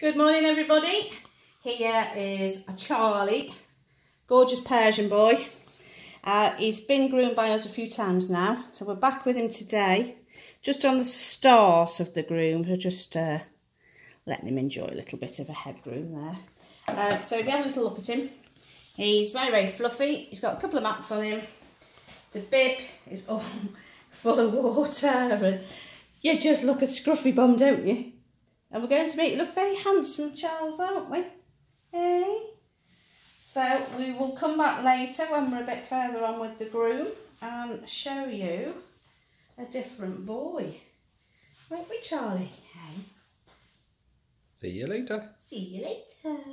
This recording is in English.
Good morning everybody. Here is a Charlie, gorgeous Persian boy. Uh, he's been groomed by us a few times now, so we're back with him today. Just on the start of the groom, we're just uh, letting him enjoy a little bit of a head groom there. Uh, so if you have a little look at him, he's very, very fluffy. He's got a couple of mats on him. The bib is all full of water and you just look a scruffy bum, don't you? And we're going to make you look very handsome, Charles, aren't we? Hey? So we will come back later when we're a bit further on with the groom and show you a different boy. Won't we, Charlie? Hey? See you later. See you later.